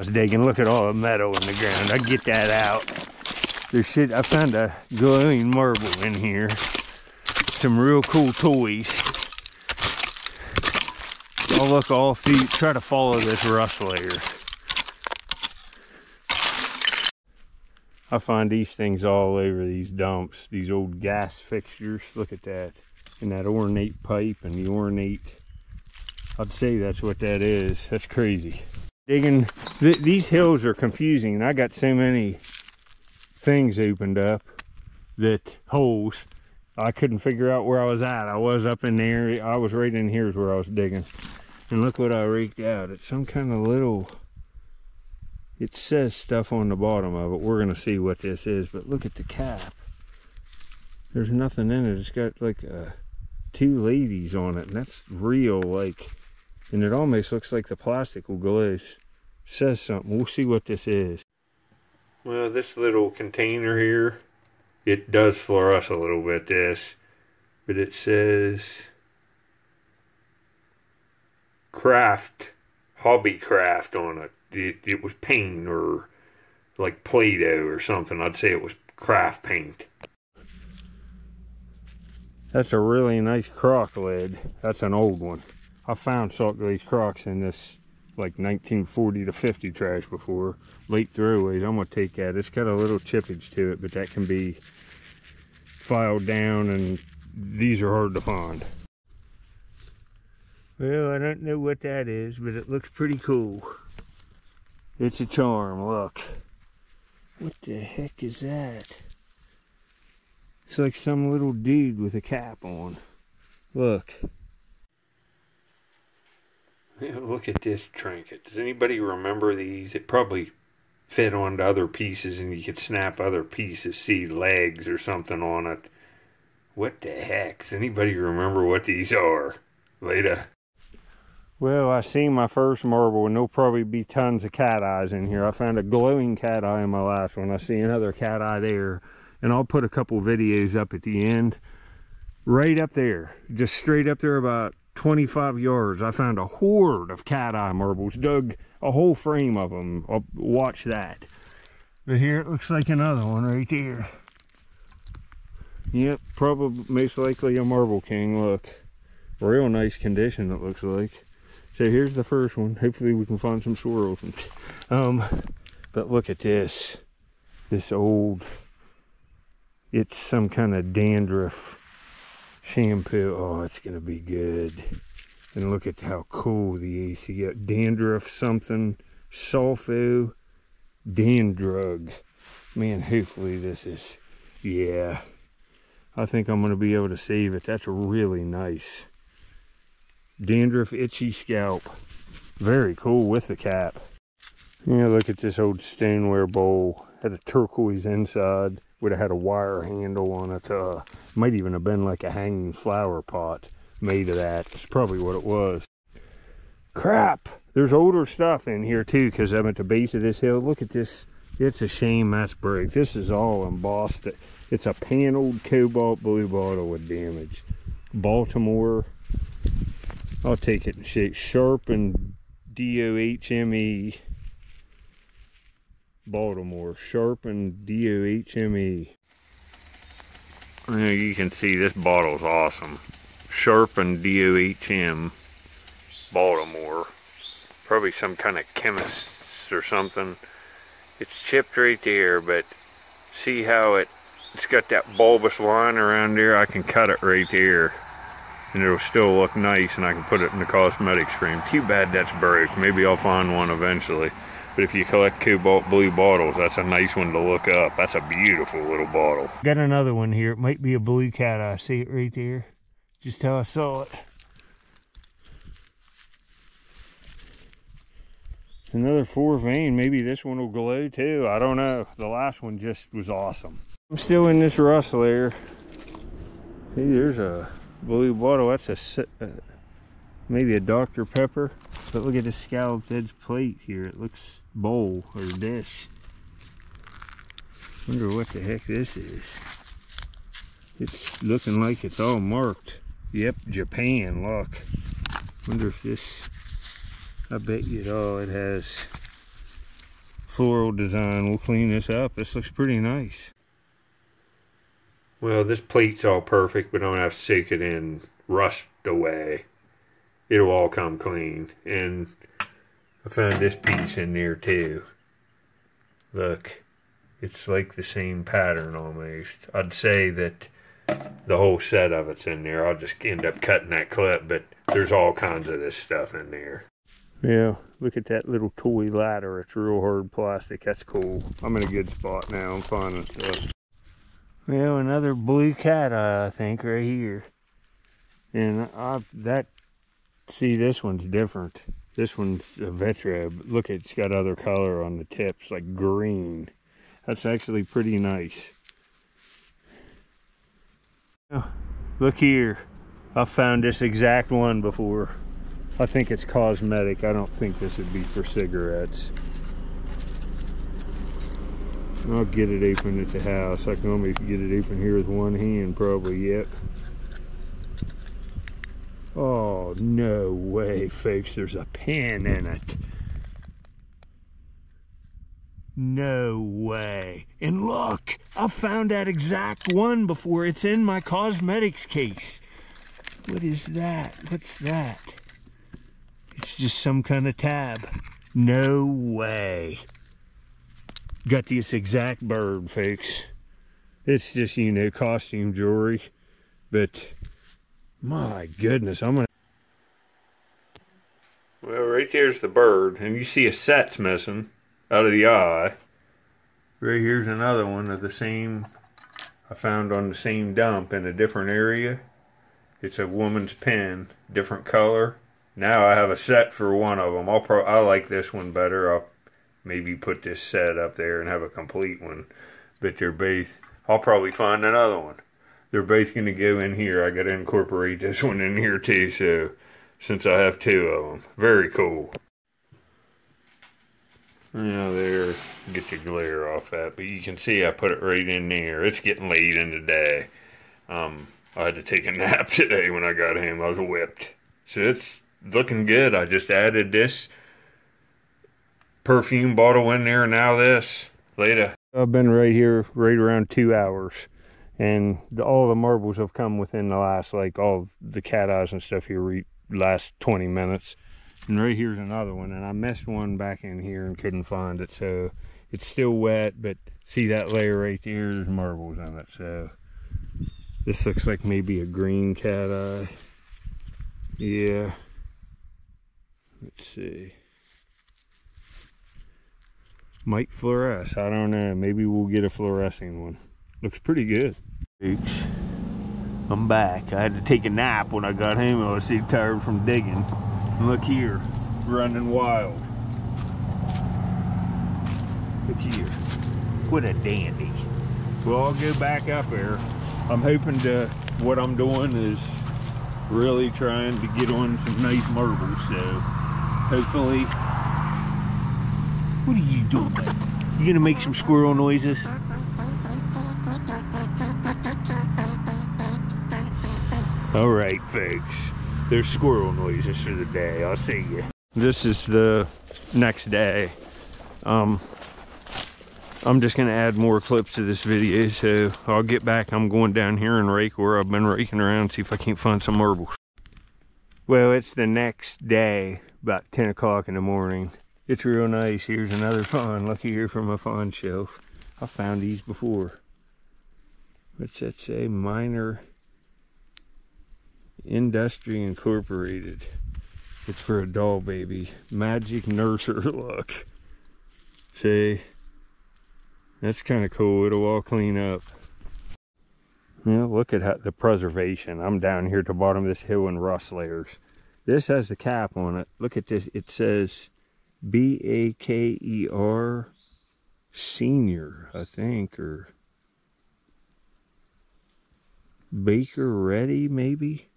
I was digging, look at all the metal in the ground. I get that out. There's shit, I found a glowing marble in here. Some real cool toys. I'll look all through, try to follow this rust layer. I find these things all over these dumps, these old gas fixtures. Look at that. And that ornate pipe and the ornate. I'd say that's what that is. That's crazy. Digging, th these hills are confusing. And I got so many things opened up that holes. I couldn't figure out where I was at. I was up in there. I was right in here's where I was digging. And look what I raked out. It's some kind of little it says stuff on the bottom of it. We're to see what this is, but look at the cap. There's nothing in it. It's got like uh, two ladies on it, and that's real, like, and it almost looks like the plastic will glaze. Says something. We'll see what this is. Well, this little container here, it does fluoresce a little bit, this, but it says craft, hobby craft on it it, it was paint or like Play-Doh or something. I'd say it was craft paint. That's a really nice crock lid. That's an old one. I found salt glazed crocks in this like 1940 to 50 trash before. Late throwaways. I'm to take that. It's got a little chippage to it, but that can be filed down and these are hard to find. Well, I don't know what that is, but it looks pretty cool. It's a charm, look. What the heck is that? It's like some little dude with a cap on. Look. Look at this trinket. Does anybody remember these? It probably fit onto other pieces and you could snap other pieces, see legs or something on it. What the heck? Does anybody remember what these are? Later. Well, I seen my first marble, and there'll probably be tons of cat eyes in here. I found a glowing cat eye in my last one. I see another cat eye there, and I'll put a couple videos up at the end. Right up there, just straight up there about 25 yards, I found a hoard of cat eye marbles. Dug a whole frame of them. I'll watch that. But here it looks like another one right there. Yep, probably most likely a marble king. Look, real nice condition it looks like. So here's the first one. Hopefully we can find some swirls. Um, but look at this. This old, it's some kind of dandruff shampoo. Oh, it's going to be good. And look at how cool the AC got. Dandruff something, sulfo, dandrug. Man, hopefully this is, yeah. I think I'm going to be able to save it. That's really nice dandruff itchy scalp very cool with the cap yeah look at this old stoneware bowl had a turquoise inside would have had a wire handle on it uh, might even have been like a hanging flower pot made of that. It's probably what it was. Crap! There's older stuff in here too because i'm at the base of this hill. Look at this. It's a shame that's break this is all embossed. It's a paneled cobalt blue bottle with damage. Baltimore. I'll take it and shake sharpened DOHME Baltimore sharpened DOHME you can see this bottle's awesome Sharp and Dohme Baltimore probably some kind of chemist or something it's chipped right there but see how it it's got that bulbous line around there I can cut it right there and it'll still look nice and I can put it in the cosmetics frame. Too bad that's broke. Maybe I'll find one eventually. But if you collect cobalt blue bottles, that's a nice one to look up. That's a beautiful little bottle. Got another one here. It might be a blue cat I see it right there. Just how I saw it. Another four vane. Maybe this one will glow too. I don't know. The last one just was awesome. I'm still in this rust layer. Hey, there's a blue bottle that's a uh, maybe a dr pepper but look at the scalloped edge plate here it looks bowl or dish wonder what the heck this is it's looking like it's all marked yep japan look wonder if this i bet you it all it has floral design. We'll clean this up. This looks pretty nice. Well, this plate's all perfect, but I don't have to shake it in rust away. It'll all come clean. And I found this piece in there too. Look, it's like the same pattern almost. I'd say that the whole set of it's in there. I'll just end up cutting that clip, but there's all kinds of this stuff in there. Yeah, look at that little toy ladder. It's real hard plastic. That's cool. I'm in a good spot now. I'm finding stuff. Well, another blue cat eye, I think, right here. And I, that, see, this one's different. This one's a Vitro. Uh, look, it's got other color on the tips, like green. That's actually pretty nice. Oh, look here. I found this exact one before. I think it's cosmetic. I don't think this would be for cigarettes. I'll get it open at the house. I can only get it open here with one hand probably, yep. Oh, no way, folks. There's a pin in it. No way. And look, I found that exact one before. It's in my cosmetics case. What is that? What's that? It's just some kind of tab. No way. Got this exact bird, folks. It's just, you know, costume jewelry. But, my goodness, I'm gonna... Well, right there's the bird. And you see a set's missing out of the eye. Right here's another one of the same, I found on the same dump in a different area. It's a woman's pen, different color. Now I have a set for one of them. I'll pro I like this one better. I'll maybe put this set up there and have a complete one. But they're both, I'll probably find another one. They're both going to go in here. I got to incorporate this one in here too, so since I have two of them. Very cool. Yeah, there, get the glare off that. But you can see I put it right in there. It's getting late in the day. Um, I had to take a nap today when I got home. I was whipped. So it's looking good. I just added this perfume bottle in there now this later i've been right here right around two hours and the, all the marbles have come within the last like all the cat eyes and stuff here last 20 minutes and right here's another one and i messed one back in here and couldn't find it so it's still wet but see that layer right there there's marbles on it so this looks like maybe a green cat eye yeah let's see might fluoresce. I don't know. Maybe we'll get a fluorescing one. Looks pretty good. Oops. I'm back. I had to take a nap when I got home. I was too tired from digging. And look here, running wild. Look here. What a dandy. Well, I'll go back up there. I'm hoping to, what I'm doing is really trying to get on some nice marbles. So hopefully what are you doing? You gonna make some squirrel noises? All right, folks. There's squirrel noises for the day. I'll see you. This is the next day. Um, I'm just gonna add more clips to this video, so I'll get back. I'm going down here and rake where I've been raking around, see if I can't find some marbles. Well, it's the next day, about 10 o'clock in the morning. It's real nice. Here's another fawn. Lucky here from a fawn shelf. I found these before. What's that say? Minor Industry Incorporated. It's for a doll baby. Magic Nurser look. See? That's kind of cool. It'll all clean up. Yeah, look at how, the preservation. I'm down here at the bottom of this hill in rust layers. This has the cap on it. Look at this. It says B A K E R Senior, I think, or Baker Ready, maybe?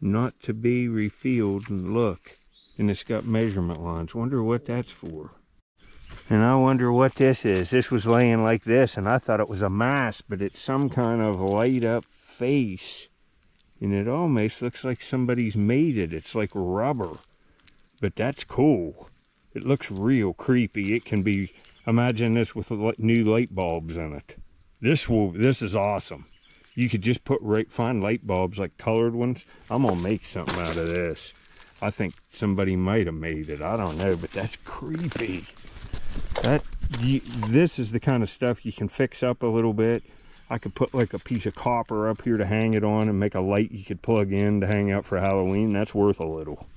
Not to be refilled, and look, and it's got measurement lines. Wonder what that's for. And I wonder what this is. This was laying like this, and I thought it was a mask, but it's some kind of light up face. And it almost looks like somebody's made it. It's like rubber. But that's cool. It looks real creepy. It can be, imagine this with new light bulbs in it. This will, this is awesome. You could just put right, find light bulbs like colored ones. I'm gonna make something out of this. I think somebody might have made it. I don't know, but that's creepy. That you, this is the kind of stuff you can fix up a little bit. I could put like a piece of copper up here to hang it on and make a light you could plug in to hang out for Halloween. That's worth a little.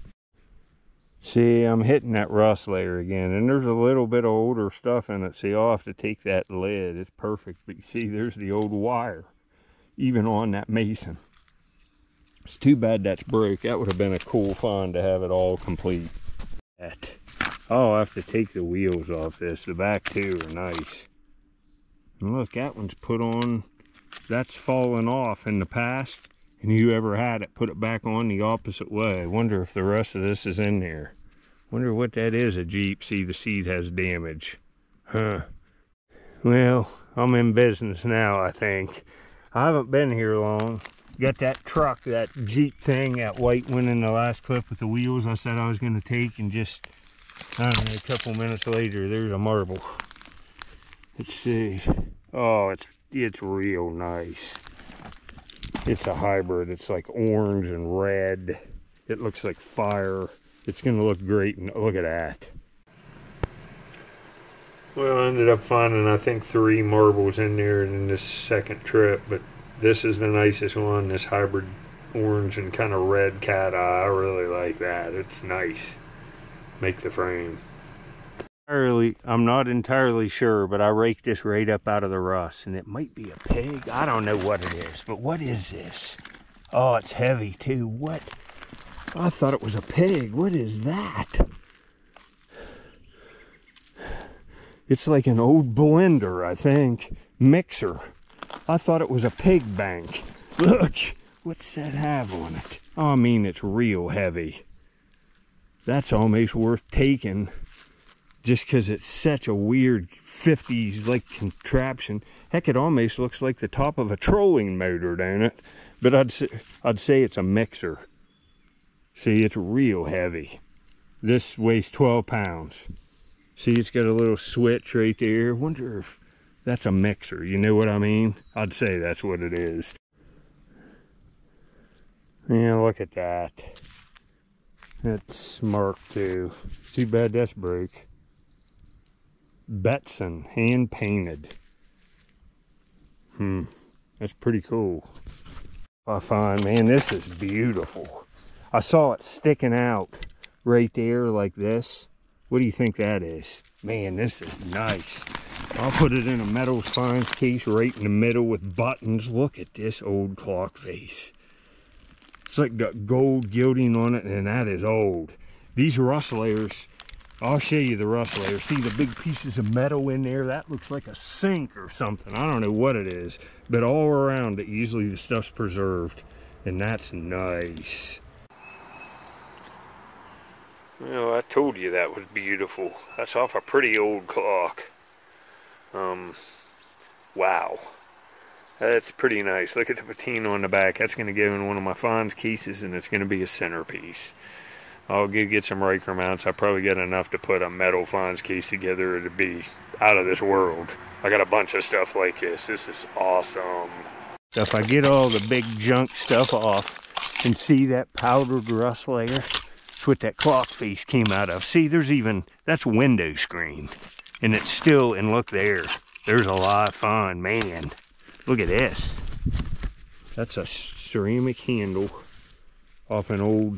See, I'm hitting that rust layer again, and there's a little bit of older stuff in it. See, I'll have to take that lid. It's perfect, but you see, there's the old wire, even on that mason. It's too bad that's broke. That would have been a cool find to have it all complete. Oh, I have to take the wheels off this. The back two are nice. And look, that one's put on. That's fallen off in the past. And whoever had it put it back on the opposite way. I wonder if the rest of this is in there. Wonder what that is, a Jeep. See, the seat has damage. Huh. Well, I'm in business now, I think. I haven't been here long got that truck, that Jeep thing, that white one in the last clip with the wheels I said I was going to take and just, know, a couple minutes later, there's a marble. Let's see. Oh, it's, it's real nice. It's a hybrid. It's like orange and red. It looks like fire. It's going to look great. And look at that. Well, I ended up finding, I think, three marbles in there in this second trip, but this is the nicest one, this hybrid orange and kind of red cat eye. I really like that. It's nice. Make the frame. Entirely, I'm not entirely sure, but I raked this right up out of the rust, and it might be a pig. I don't know what it is, but what is this? Oh, it's heavy too. What? I thought it was a pig. What is that? It's like an old blender, I think. Mixer. I thought it was a pig bank. Look, what's that have on it? I mean, it's real heavy. That's almost worth taking just because it's such a weird 50s like contraption. Heck, it almost looks like the top of a trolling motor, don't it? But I'd say, I'd say it's a mixer. See, it's real heavy. This weighs 12 pounds. See, it's got a little switch right there. wonder if that's a mixer, you know what I mean? I'd say that's what it is. Yeah, look at that. That's Mark too. Too bad that's broke. Betson, hand painted. Hmm, that's pretty cool. I find, man, this is beautiful. I saw it sticking out right there like this. What do you think that is? Man, this is nice. I'll put it in a metal spines case right in the middle with buttons. Look at this old clock face. It's like got gold gilding on it and that is old. These rust layers, I'll show you the rust layers. See the big pieces of metal in there? That looks like a sink or something. I don't know what it is, but all around it, usually the stuff's preserved and that's nice. Well, I told you that was beautiful. That's off a pretty old clock. Um, wow. That's pretty nice. Look at the patina on the back. That's going to go in one of my Fonz cases, and it's going to be a centerpiece. I'll go get some Riker mounts. I probably got enough to put a metal Fonz case together to be out of this world. I got a bunch of stuff like this. This is awesome. If I get all the big junk stuff off and see that powdered rust layer, that's what that clock face came out of. See, there's even, that's window screen. And it's still and look there there's a lot of fun man. Look at this. That's a ceramic handle off an old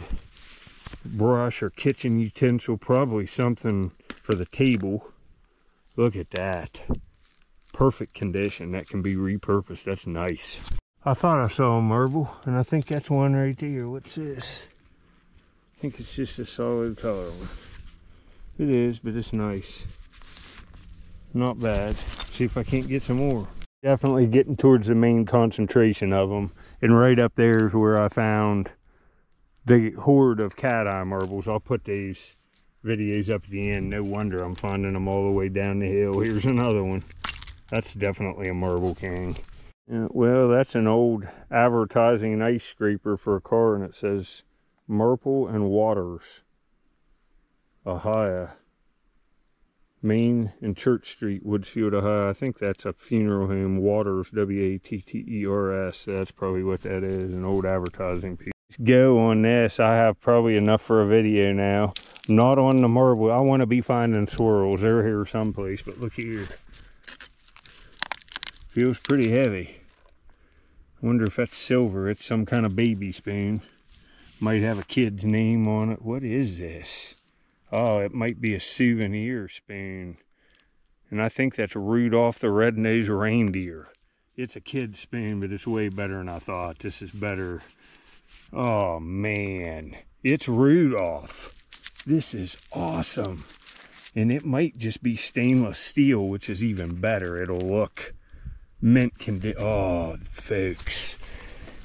brush or kitchen utensil probably something for the table. Look at that. Perfect condition. That can be repurposed. That's nice. I thought I saw a marble and I think that's one right there. What's this think it's just a solid color it is but it's nice not bad. See if I can't get some more. Definitely getting towards the main concentration of them. And right up there is where I found the hoard of cat eye marbles. I'll put these videos up at the end. No wonder I'm finding them all the way down the hill. Here's another one. That's definitely a Marble King. Well, that's an old advertising ice scraper for a car, and it says Marple and Watters, Ohio. Main and Church Street, Woodsfield, Ohio. I think that's a funeral home, Watters, W-A-T-T-E-R-S. That's probably what that is, an old advertising piece. Go on this. I have probably enough for a video now. Not on the marble. I want to be finding swirls. They're here someplace, but look here. Feels pretty heavy. Wonder if that's silver. It's some kind of baby spoon. Might have a kid's name on it. What is this? Oh, it might be a souvenir spoon. And I think that's Rudolph the Red-Nosed Reindeer. It's a kid's spoon, but it's way better than I thought. This is better. Oh, man. It's Rudolph. This is awesome. And it might just be stainless steel, which is even better. It'll look mint condition. Oh, folks.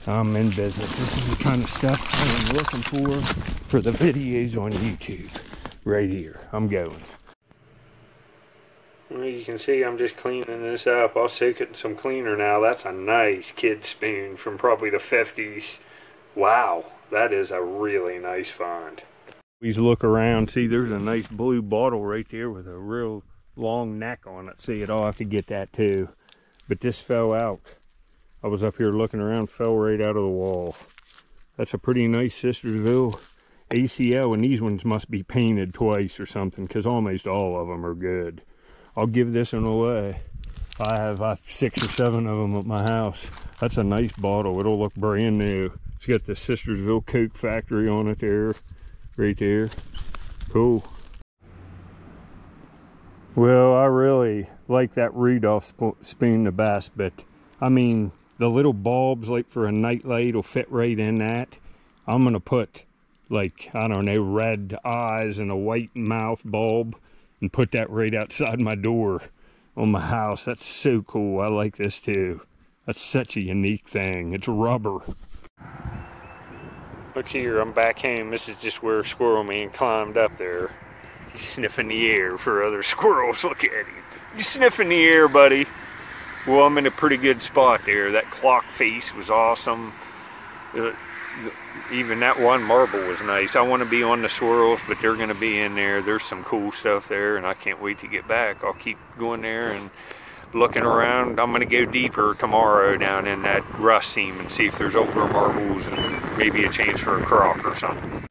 I'm in business. This is the kind of stuff I am looking for for the videos on YouTube right here. I'm going. Well, you can see I'm just cleaning this up. I'll soak it in some cleaner now. That's a nice kid spoon from probably the 50s. Wow, that is a really nice find. Please look around. See, there's a nice blue bottle right there with a real long neck on it. See it all. I could get that too. But this fell out. I was up here looking around, fell right out of the wall. That's a pretty nice Sistersville ACL and these ones must be painted twice or something because almost all of them are good. I'll give this one away. I have uh, six or seven of them at my house. That's a nice bottle. It'll look brand new. It's got the Sistersville Coke factory on it there, right there. Cool. Well, I really like that Rudolph spoon the best, but I mean, the little bulbs like for a nightlight will fit right in that. I'm going to put like, I don't know, red eyes and a white mouth bulb and put that right outside my door on my house. That's so cool. I like this too. That's such a unique thing. It's rubber. Look here, I'm back home. This is just where Squirrel Man climbed up there. He's sniffing the air for other squirrels. Look at him. You sniffing the air, buddy. Well, I'm in a pretty good spot there. That clock face was awesome. Even that one marble was nice. I want to be on the swirls, but they're going to be in there. There's some cool stuff there, and I can't wait to get back. I'll keep going there and looking around. I'm going to go deeper tomorrow down in that rust seam and see if there's older marbles and maybe a chance for a crock or something.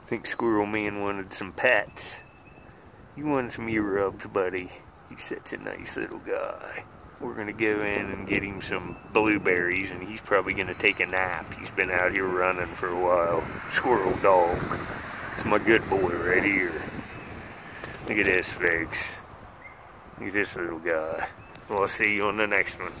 I think Squirrel Man wanted some pets. You want some ear rubs, buddy. He's such a nice little guy we're going to go in and get him some blueberries, and he's probably going to take a nap. He's been out here running for a while. Squirrel dog. It's my good boy right here. Look at this, folks. Look at this little guy. Well, I'll see you on the next one.